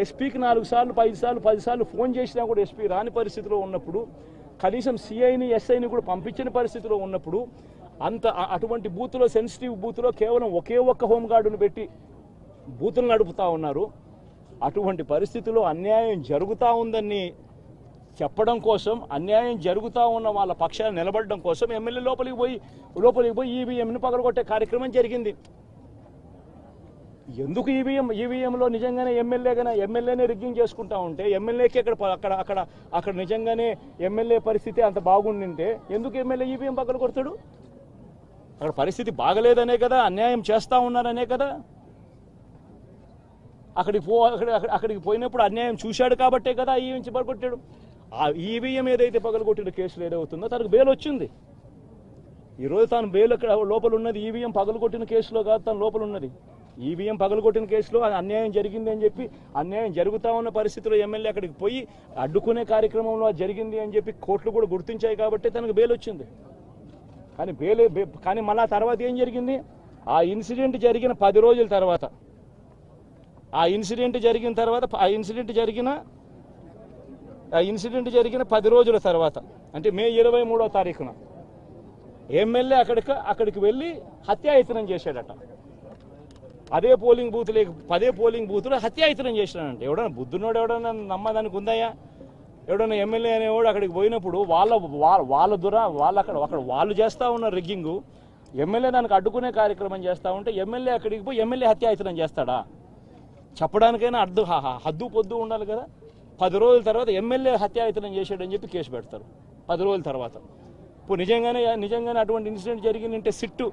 ఎస్పీకి నాలుగు సార్లు ఐదు సార్లు పది సార్లు ఫోన్ చేసినా కూడా ఎస్పీ రాని పరిస్థితిలో ఉన్నప్పుడు కనీసం సిఐని ఎస్ఐని కూడా పంపించిన పరిస్థితిలో ఉన్నప్పుడు అంత అటువంటి బూత్లో సెన్సిటివ్ బూత్లో కేవలం ఒకే ఒక్క హోంగార్డును పెట్టి బూతులు నడుపుతా ఉన్నారు. అటువంటి పరిస్థితిలో అన్యాయం జరుగుతూ ఉందని చెప్పడం కోసం అన్యాయం జరుగుతూ ఉన్న వాళ్ళ పక్షాన్ని నిలబడడం కోసం ఎమ్మెల్యే లోపలికి పోయి లోపలికి పోయి ఈవీఎంని పగలగొట్టే కార్యక్రమం జరిగింది. ఎందుకు ఈవీఎం ఈవీఎంలో నిజంగానే ఎమ్మెల్యేగానే ఎమ్మెల్యేనే రిగ్గింగ్ చేసుకుంటా ఉంటే ఎమ్మెల్యేకి అక్కడ అక్కడ అక్కడ అక్కడ నిజంగానే ఎమ్మెల్యే పరిస్థితి అంత బాగుండింటే ఎందుకు ఎమ్మెల్యే ఈవీఎం పక్కన కొడతాడు? అక్కడ పరిస్థితి బాగలేదనే కదా అన్యాయం చేస్తూ ఉన్నారనే కదా. అక్కడికి పో అక్కడ అక్కడికి పోయినప్పుడు అన్యాయం చూశాడు కాబట్టే కదా ఈవీఎం పగలగొట్టాడు ఆ ఈవీఎం ఏదైతే పగలగొట్టిన కేసులు ఏదవుతుందో తనకు బెయిల్ వచ్చింది. ఈరోజు తాను బెయిల్ అక్కడ లోపల ఉన్నది ఈవీఎం పగలగొట్టిన కేసులో కాదు తను లోపల ఉన్నది ఈవీఎం పగలగొట్టిన కేసులో అది అన్యాయం జరిగింది అని చెప్పి అన్యాయం జరుగుతా ఉన్న పరిస్థితిలో ఎమ్మెల్యే అక్కడికి పోయి అడ్డుకునే కార్యక్రమంలో అది జరిగింది అని చెప్పి కోర్టులు కూడా గుర్తించాయి కాబట్టి తనకు బెయిల్ వచ్చింది. కానీ బెయిల్ కానీ మళ్ళా తర్వాత ఏం జరిగింది? ఆ ఇన్సిడెంట్ జరిగిన పది రోజుల తర్వాత. ఆ ఇన్సిడెంట్ జరిగిన తర్వాత ఆ ఇన్సిడెంట్ జరిగిన ఆ ఇన్సిడెంట్ జరిగిన పది రోజుల తర్వాత అంటే మే ఇరవై మూడో తారీఖున ఎమ్మెల్యే అక్కడికి అక్కడికి వెళ్ళి హత్యాయతనం చేశాడట. అదే పోలింగ్ బూత్లే పదే పోలింగ్ బూత్లో హత్యాయతనం చేసినానంటే ఎవడన్నా బుద్ధునోడు ఎవడన్నా నమ్మదానికి ఉందాయా ఎవడన్నా ఎమ్మెల్యే అనేవాడు అక్కడికి పోయినప్పుడు వాళ్ళ వాళ్ళ- వాళ్ళ దుర వాళ్ళు అక్కడ అక్కడ వాళ్ళు చేస్తూ ఉన్న రిగ్గింగ్ ఎమ్మెల్యే దానికి అడ్డుకునే కార్యక్రమం చేస్తూ ఉంటే ఎమ్మెల్యే అక్కడికి పోయి ఎమ్మెల్యే హత్యాయతనం చేస్తాడా? చెప్పడానికైనా అడ్డు హద్దు పొద్దు ఉండాలి కదా. పది రోజుల తర్వాత ఎమ్మెల్యే హత్యాయతనం చేశాడని చెప్పి కేసు పెడతారు. పది రోజుల తర్వాత. ఇప్పుడు నిజంగానే నిజంగానే అటువంటి ఇన్సిడెంట్ జరిగిందంటే సిట్టు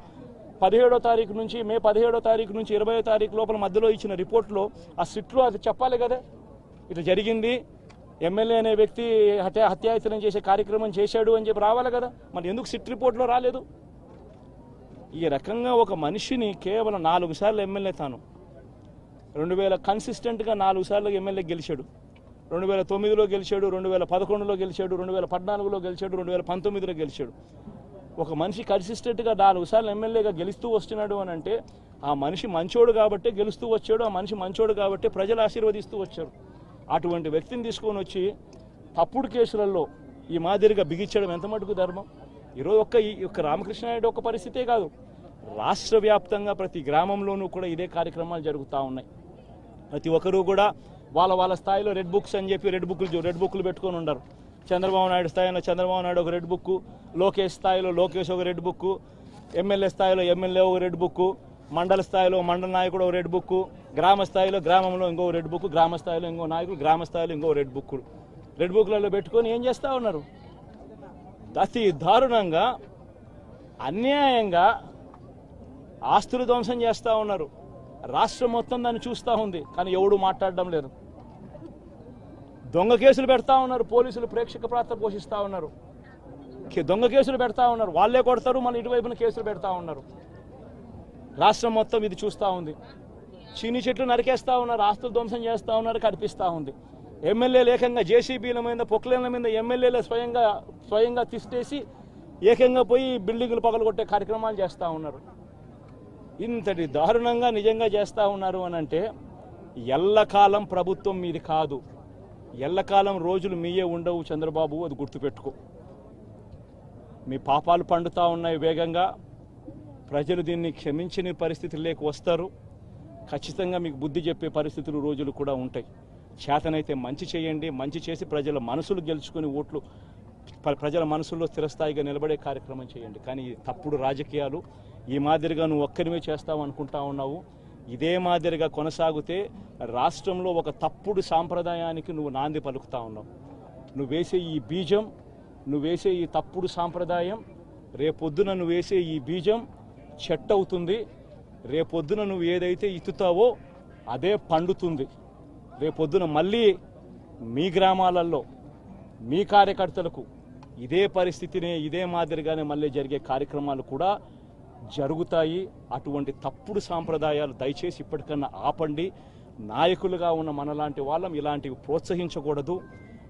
పదిహేడో తారీఖు నుంచి మే పదిహేడో తారీఖు నుంచి ఇరవయో తారీఖు లోపల మధ్యలో ఇచ్చిన రిపోర్ట్లో ఆ సిట్లో అది చెప్పాలి కదా. ఇట్లా జరిగింది. ఎమ్మెల్యే అనే వ్యక్తి హత్య హత్యాయతనం చేసే కార్యక్రమం చేశాడు అని చెప్పి రావాలి కదా. మరి ఎందుకు సిట్ రిపోర్ట్లో రాలేదు? ఈ రకంగా ఒక మనిషిని కేవలం నాలుగు సార్లు ఎమ్మెల్యే తాను. రెండు వేల కన్సిస్టెంట్గా నాలుగు సార్లు ఎమ్మెల్యే గెలిచాడు. రెండు వేల తొమ్మిదిలో గెలిచాడు రెండు వేల పదకొండులో గెలిచాడు రెండు వేల పద్నాలుగులో గెలిచాడు రెండు వేల పంతొమ్మిదిలో గెలిచాడు. ఒక మనిషి కన్సిస్టెంట్గా నాలుగు సార్లు ఎమ్మెల్యేగా గెలుస్తూ వస్తున్నాడు అని అంటే ఆ మనిషి మంచోడు కాబట్టి గెలుస్తూ వచ్చాడు ఆ మనిషి మంచోడు కాబట్టి ప్రజలు ఆశీర్వదిస్తూ వచ్చారు. అటువంటి వ్యక్తిని తీసుకొని వచ్చి తప్పుడు కేసులలో ఈ మాదిరిగా బిగించడం ఎంత మటుకు ధర్మం? ఈరోజు ఒక్క ఈ ఒక్క రామకృష్ణారెడ్డి ఒక్క పరిస్థితే కాదు. రాష్ట్ర వ్యాప్తంగా ప్రతి గ్రామంలోనూ కూడా ఇదే కార్యక్రమాలు జరుగుతూ ఉన్నాయి. ప్రతి ఒక్కరూ కూడా వాళ్ళ వాళ్ళ స్థాయిలో రెడ్ బుక్స్ అని చెప్పి రెడ్ బుక్లు రెడ్ బుక్లు పెట్టుకొని ఉండరు. చంద్రబాబు నాయుడు స్థాయిలో చంద్రబాబు నాయుడు ఒక రెడ్ బుక్ లోకేష్ స్థాయిలో లోకేష్ ఒక రెడ్ బుక్ ఎమ్మెల్యే స్థాయిలో ఎమ్మెల్యే ఒక రెడ్ బుక్ మండల స్థాయిలో మండల నాయకుడు ఒక రెడ్ బుక్ గ్రామ స్థాయిలో గ్రామంలో ఇంకో రెడ్ బుక్ గ్రామ స్థాయిలో ఇంకో నాయకుడు గ్రామ స్థాయిలో ఇంకో రెడ్ బుక్ రెడ్ బుక్లలో పెట్టుకొని ఏం చేస్తూ ఉన్నారు? అతి దారుణంగా అన్యాయంగా ఆస్తులు ధ్వంసం చేస్తూ ఉన్నారు. రాష్ట్రం మొత్తం దాన్ని చూస్తూ ఉంది కానీ ఎవడు మాట్లాడడం లేదు. దొంగ కేసులు పెడతా ఉన్నారు పోలీసులు ప్రేక్షక పాత్ర పోషిస్తూ ఉన్నారు. దొంగ కేసులు పెడతా ఉన్నారు. వాళ్ళే కొడతారు మన ఇటువైపున కేసులు పెడతా ఉన్నారు. రాష్ట్రం మొత్తం ఇది చూస్తూ ఉంది. చీని చెట్లు నరికేస్తూ ఉన్నారు ఆస్తులు ధ్వంసం చేస్తూ ఉన్నారు కనిపిస్తూ ఉంది. ఎమ్మెల్యేలు ఏకంగా జేసీబీల మీద పొక్లేన్ల మీద ఎమ్మెల్యేలు స్వయంగా స్వయంగా తీసేసి ఏకంగా పోయి బిల్డింగులు పగలగొట్టే కార్యక్రమాలు చేస్తూ ఉన్నారు. ఇంతటి దారుణంగా నిజంగా చేస్తూ ఉన్నారు అని అంటే ఎల్లకాలం ప్రభుత్వం మీది కాదు. ఎల్లకాలం రోజులు మీయే ఉండవు చంద్రబాబు అది గుర్తుపెట్టుకో. మీ పాపాలు పండుతా ఉన్నాయి వేగంగా. ప్రజలు దీన్ని క్షమించని పరిస్థితుల్లోకి వస్తారు. ఖచ్చితంగా మీకు బుద్ధి చెప్పే పరిస్థితులు రోజులు కూడా ఉంటాయి. చేతనైతే మంచి చేయండి మంచి చేసి ప్రజల మనసులు గెలుచుకుని ఓట్లు ప్రజల మనసుల్లో స్థిరస్థాయిగా నిలబడే కార్యక్రమం చేయండి. కానీ తప్పుడు రాజకీయాలు ఈ మాదిరిగా నువ్వు ఒక్కరివే చేస్తావు అనుకుంటా ఉన్నావు. ఇదే మాదిరిగా కొనసాగితే రాష్ట్రంలో ఒక తప్పుడు సాంప్రదాయానికి నువ్వు నాంది పలుకుతా ఉన్నావు. నువ్వు వేసే ఈ బీజం నువ్వు వేసే ఈ తప్పుడు సాంప్రదాయం రేపొద్దున నువ్వు వేసే ఈ బీజం చెట్టు అవుతుంది. రేపొద్దున నువ్వు ఏదైతే ఇత్తుతావో అదే పండుతుంది. రేపొద్దున మళ్ళీ మీ గ్రామాలలో మీ కార్యకర్తలకు ఇదే పరిస్థితినే ఇదే మాదిరిగానే మళ్ళీ జరిగే కార్యక్రమాలు కూడా జరుగుతాయి. అటువంటి తప్పుడు సాంప్రదాయాలు దయచేసి ఇప్పటికన్నా ఆపండి. నాయకులుగా ఉన్న మనలాంటి వాళ్ళం ఇలాంటివి ప్రోత్సహించకూడదు.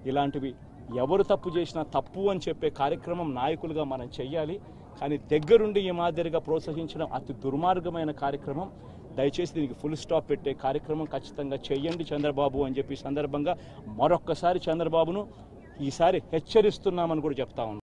ఇలాంటివి ఎవరు తప్పు చేసినా తప్పు అని చెప్పే కార్యక్రమం నాయకులుగా మనం చెయ్యాలి. కానీ దగ్గరుండి ఈ మాదిరిగా ప్రోత్సహించడం అతి దుర్మార్గమైన కార్యక్రమం. దయచేసి దీనికి ఫుల్ స్టాప్ పెట్టే కార్యక్రమం ఖచ్చితంగా చెయ్యండి చంద్రబాబు అని చెప్పి సందర్భంగా మరొక్కసారి చంద్రబాబును ఈసారి హెచ్చరిస్తున్నామని కూడా చెప్తా ఉన్నాం.